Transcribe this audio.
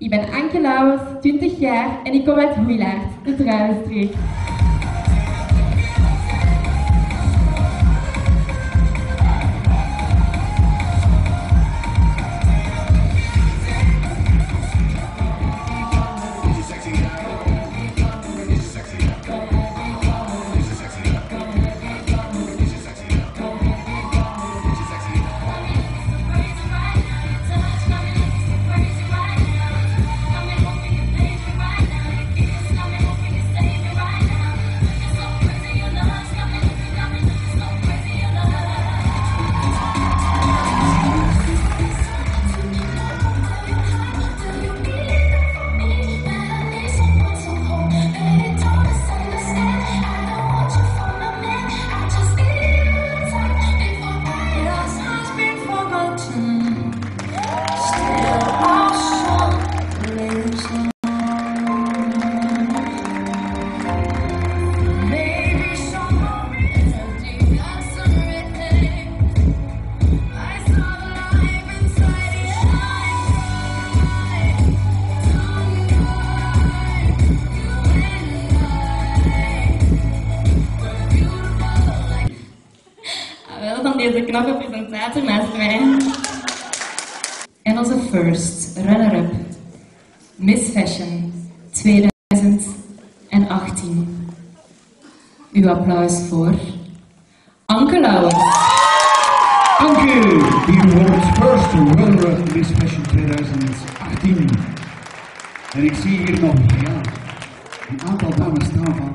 Ik ben Anke Lauwers, 20 jaar en ik kom uit Hoeilaard, de Druivenstreek. deze knappe presentatie naast mij. En onze first runner-up, Miss Fashion 2018. Uw applaus voor Anke Lauwers. Anke, the world's first runner-up Miss Fashion 2018. En ik zie hier nog ja, een aantal dames staan van